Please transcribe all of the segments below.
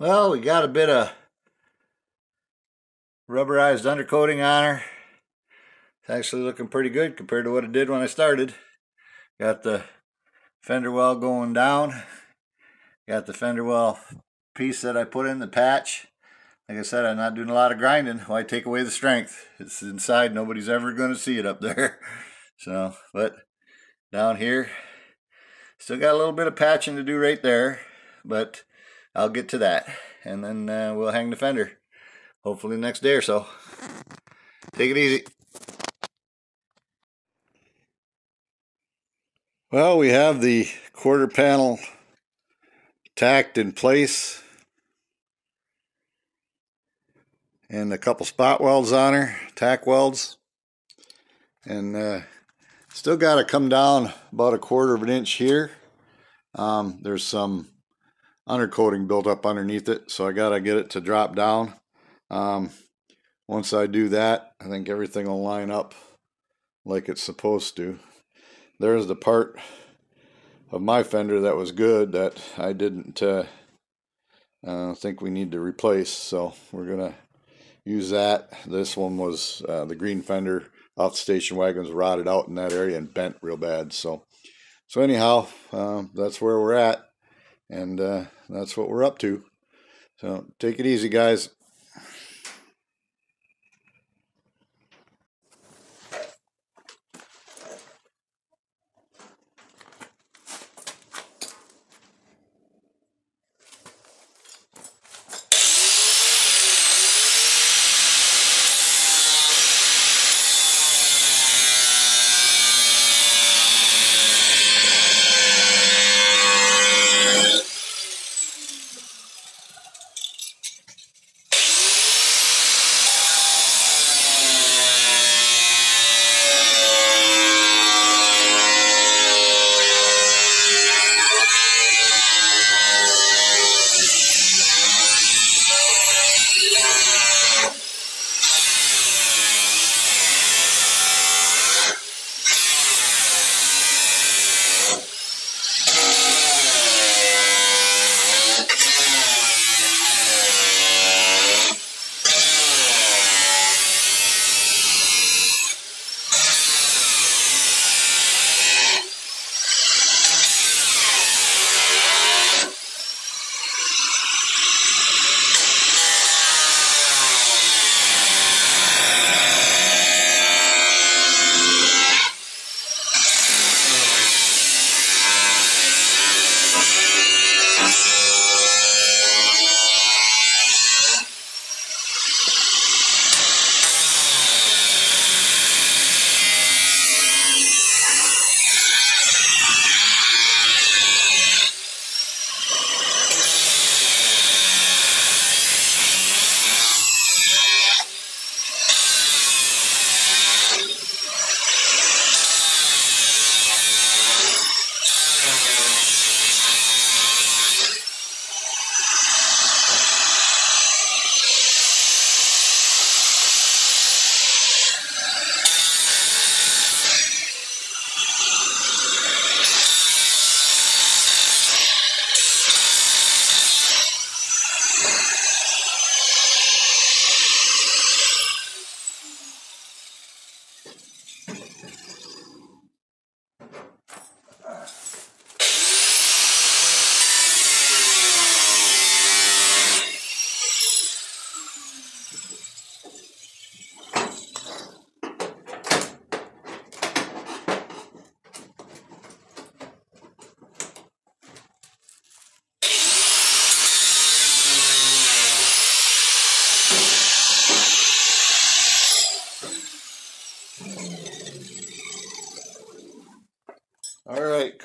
Well, we got a bit of rubberized undercoating on her. It's actually looking pretty good compared to what it did when I started. Got the fender well going down. Got the fender well piece that I put in the patch. Like I said, I'm not doing a lot of grinding. Why take away the strength? It's inside. Nobody's ever going to see it up there. So, but down here, still got a little bit of patching to do right there. But I'll get to that. And then uh, we'll hang the fender. Hopefully next day or so. Take it easy. Well, we have the quarter panel tacked in place. And a couple spot welds on her, tack welds. And uh, still got to come down about a quarter of an inch here. Um, there's some undercoating built up underneath it, so I got to get it to drop down. Um, once I do that, I think everything will line up like it's supposed to. There's the part of my fender that was good that I didn't uh, uh, think we need to replace, so we're going to use that. This one was uh, the green fender off the station wagon was rotted out in that area and bent real bad. So, so anyhow, uh, that's where we're at and uh, that's what we're up to. So take it easy, guys.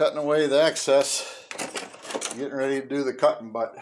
Cutting away the excess. Getting ready to do the cutting, but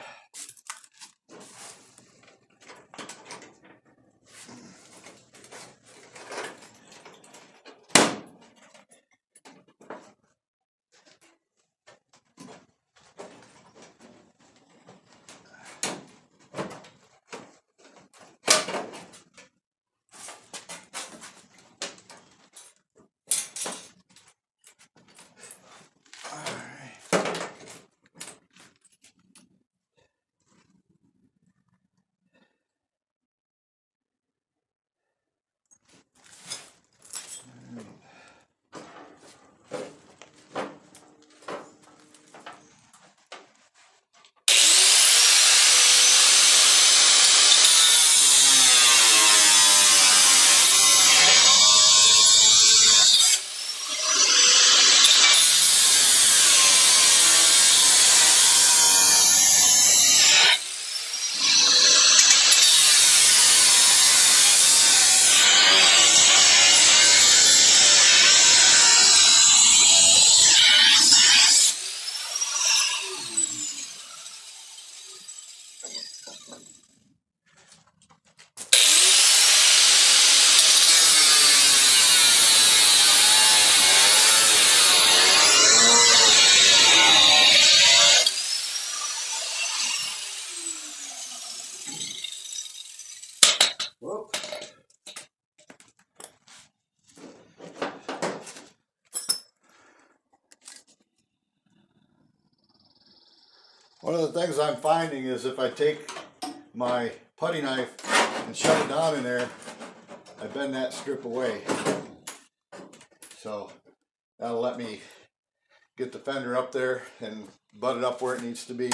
things I'm finding is if I take my putty knife and shove it down in there, I bend that strip away. So that'll let me get the fender up there and butt it up where it needs to be.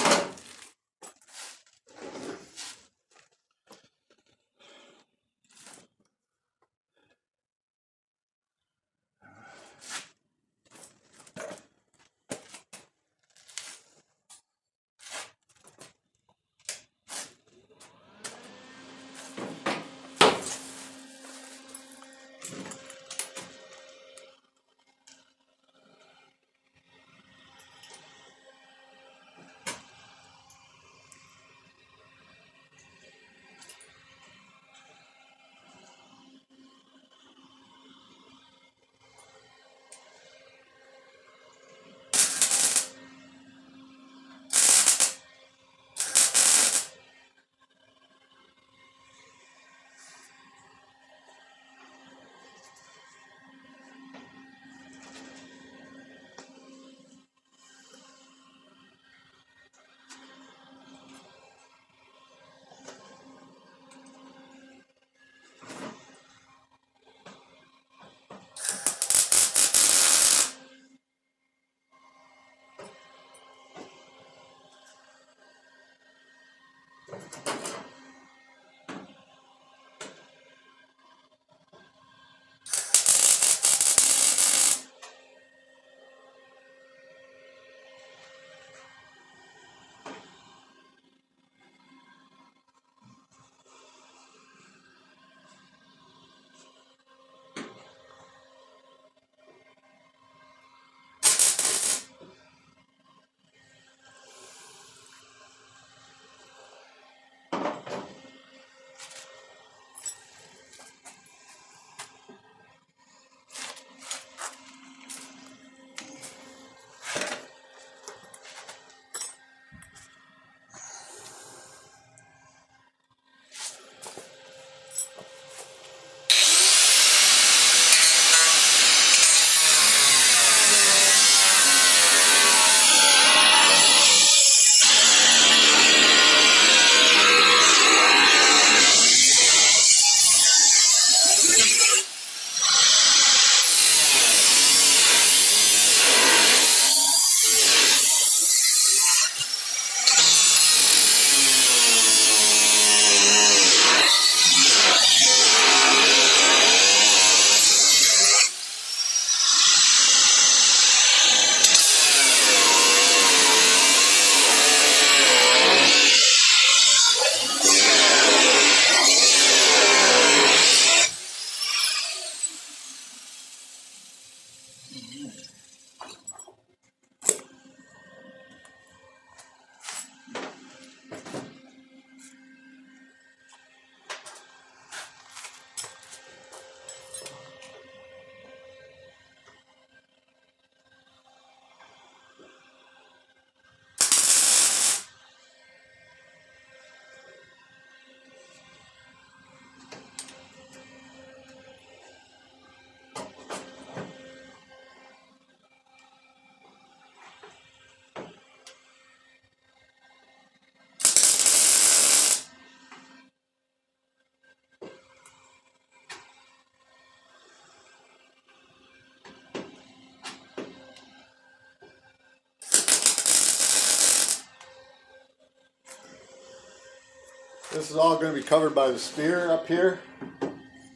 This is all going to be covered by the spear up here,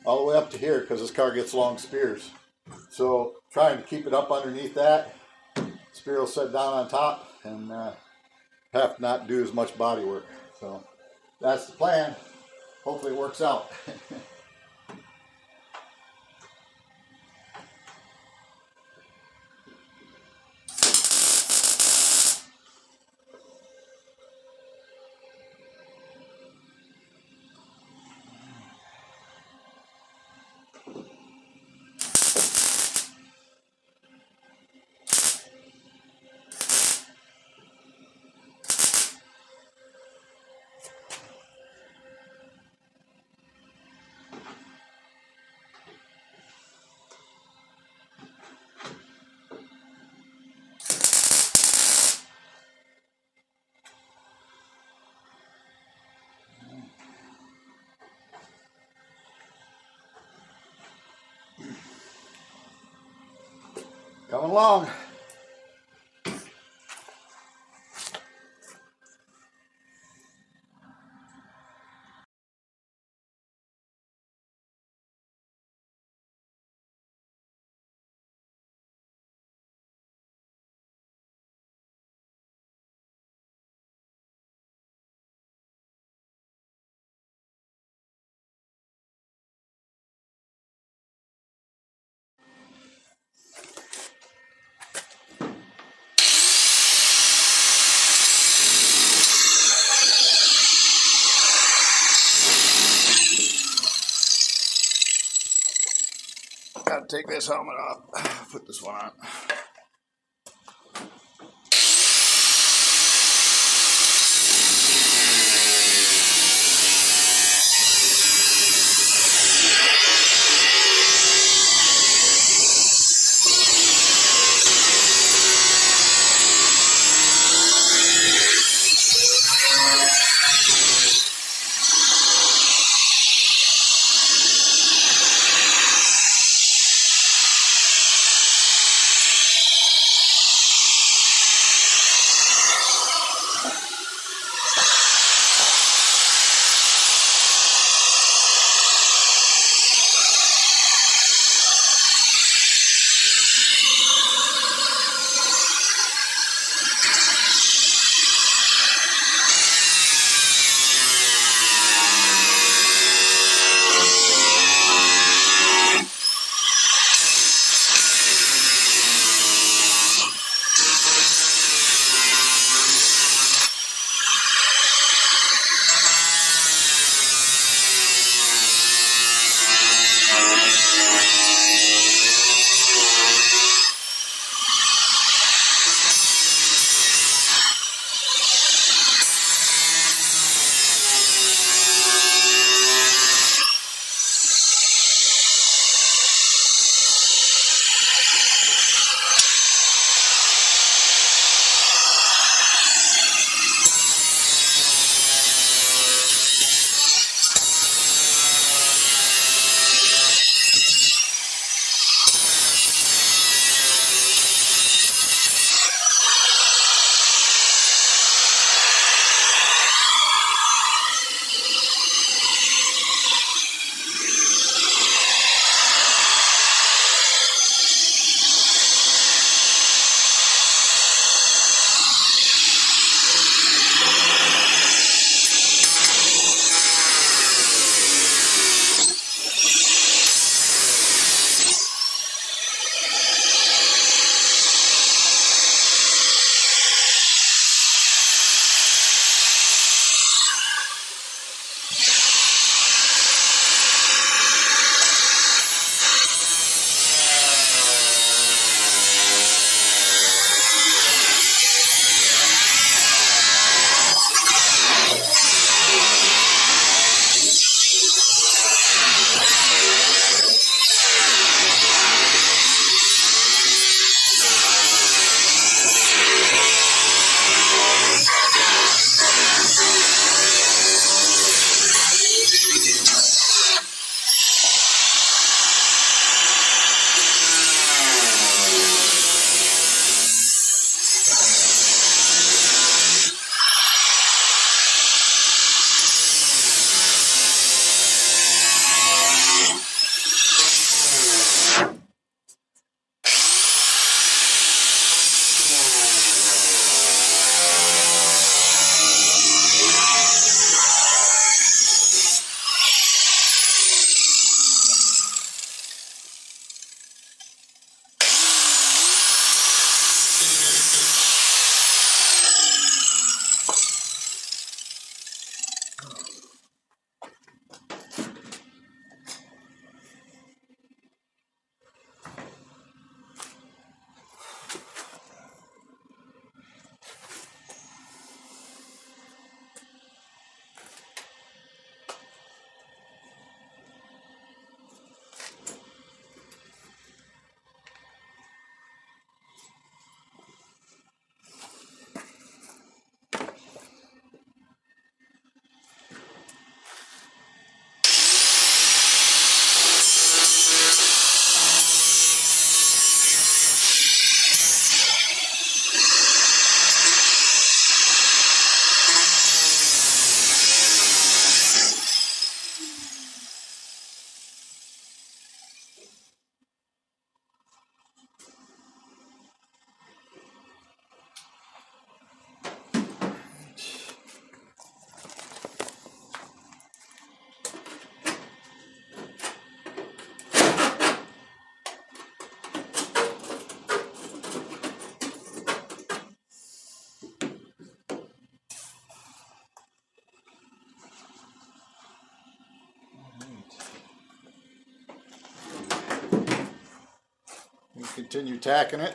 all the way up to here because this car gets long spears. So trying to keep it up underneath that, spear will set down on top and uh, have to not do as much body work. So that's the plan. Hopefully it works out. Coming along. Gotta take this helmet off. Put this one on. Continue tacking it.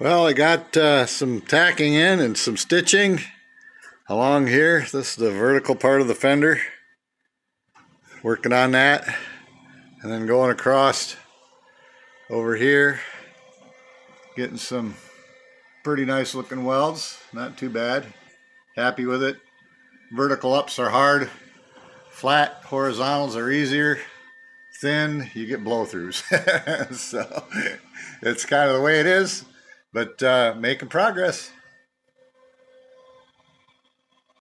Well, I got uh, some tacking in and some stitching along here. This is the vertical part of the fender. Working on that. And then going across over here. Getting some pretty nice looking welds. Not too bad. Happy with it. Vertical ups are hard. Flat horizontals are easier. Thin, you get blow throughs. so it's kind of the way it is but uh, making progress.